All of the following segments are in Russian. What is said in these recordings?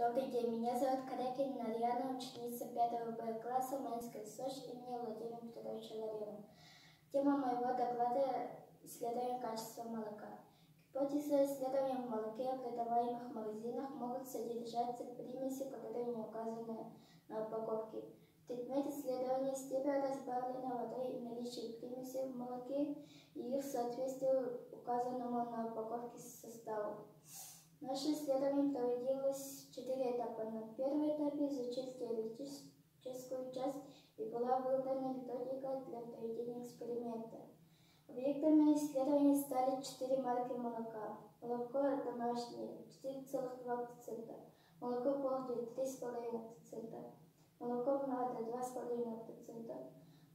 Добрый день, меня зовут Корякин Нарьяна, ученица 5 Б класса Маинской СОЖ имени Владимира Петровича Ларина. Тема моего доклада – исследование качества молока. Гипотеза исследования в молоке, продаваемых в магазинах, могут содержаться примеси, которые не указаны на упаковке. Предмет исследования – степень разбавленной водой и наличие примесей в молоке и их соответствие указанному на упаковке составу. Наше исследование проводилось в четыре этапа. На первом этапе изучить теоретическую часть и была выбрана методика для проведения эксперимента. Объектами исследования стали четыре марки молока. Молоко домашнее 4,2%, молоко полное 3,5%, молоко надо 2,5%,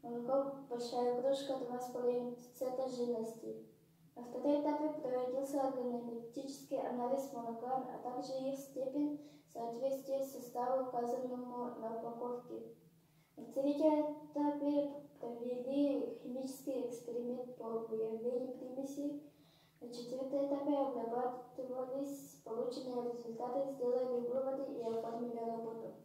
молоко большая кружка 2,5% жирности. На втором этапе проводился органолептический анализ молока, а также их степень соответствия составу, указанному на упаковке. На третьем этапе провели химический эксперимент по выявлению примесей. На четвертом этапе обрабатывались полученные результаты, сделали выводы и оформили работу.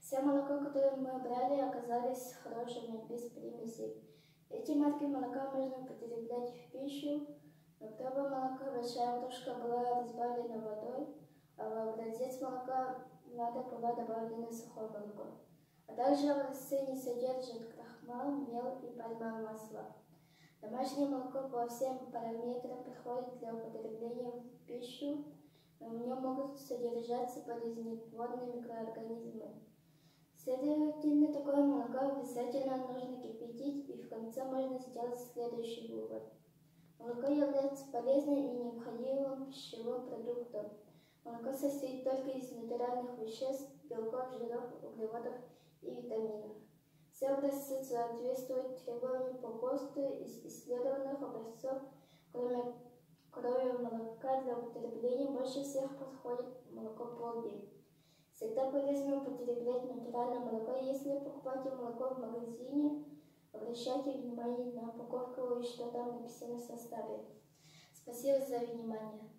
Все молоко, которое мы брали, оказались хорошими, без примесей. Эти марки молока можно употреблять Октябрь молока большая кружка была разбавлена водой, а в образец молока надо была добавлена сухое молоко. А также образцы не содержат крахмал, мел и пальмовое масло. Домашнее молоко по всем параметрам подходит для употребления в пищу, но в нем могут содержаться болезнетворные микроорганизмы. Следовательно, такое молоко обязательно нужно кипятить, и в конце можно сделать следующий вывод – Молоко является полезным и необходимым пищевым продуктом. Молоко состоит только из натуральных веществ, белков, жиров, углеводов и витаминов. Все образцы соответствуют требованиям по ГОСТу из исследованных образцов, кроме крови молока для употребления больше всех подходит молоко полдень. Всегда полезно употреблять натуральное молоко, если покупаете молоко в магазине, Обращайте внимание на упаковку и что там написано в составе. Спасибо за внимание.